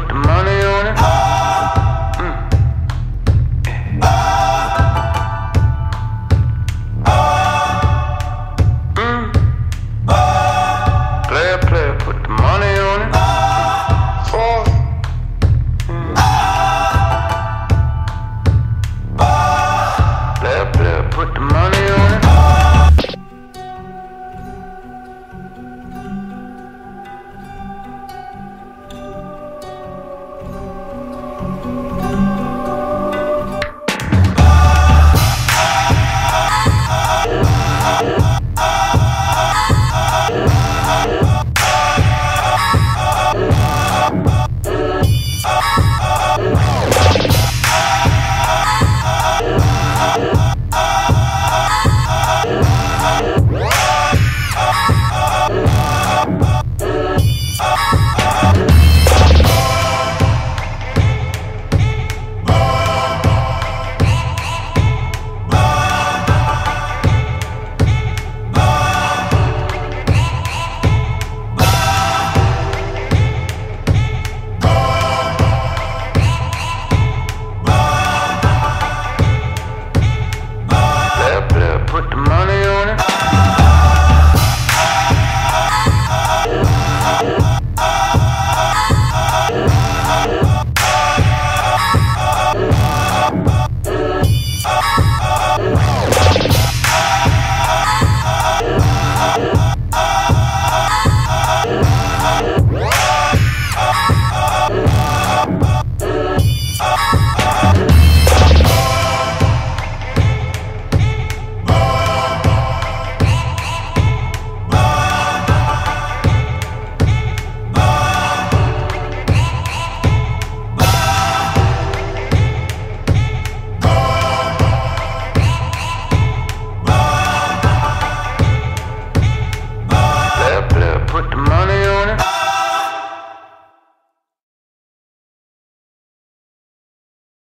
put the money on it.